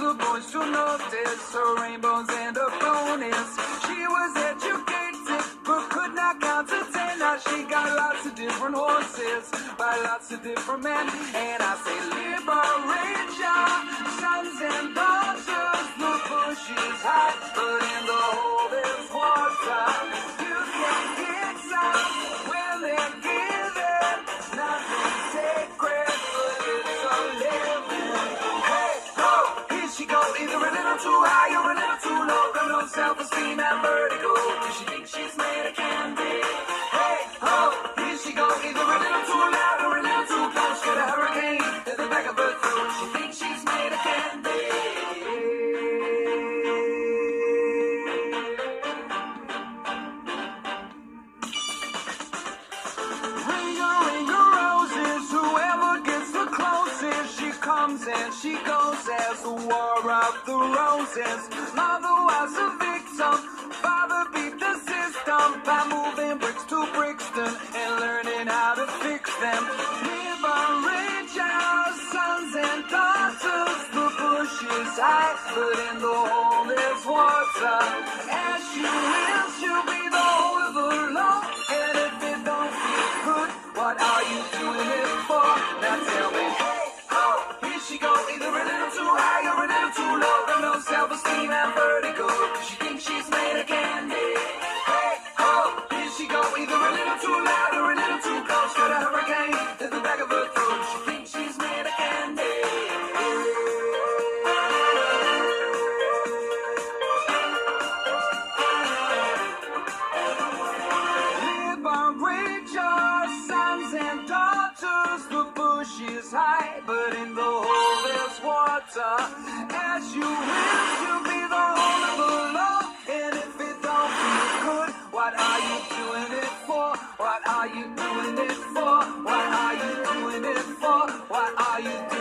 was a boy, she notice her rainbows and her bonus. She was educated, but could not count to ten. Now she got lots of different horses by lots of different men, and I say live. Little too high or a little too low. Got no self-esteem and vertigo. Cause she thinks she's made of candy. Hey, ho, here she go. Either a little too loud or a little too close. Get a hurricane at the back of her throat. She thinks she's made of candy. Ring a ring a roses, whoever gets the closest, she comes and she goes as the war of the roses. Mother was a victim, father beat the system by moving bricks to Brixton and learning how to fix them. Liberate your sons and daughters, the bush is high, but in the hole there's water. As you will, she'll be the she is high, but in the hole there's water. As you wish to be the hole below, and if it don't feel good, what are you doing it for? What are you doing it for? What are you doing it for? What are you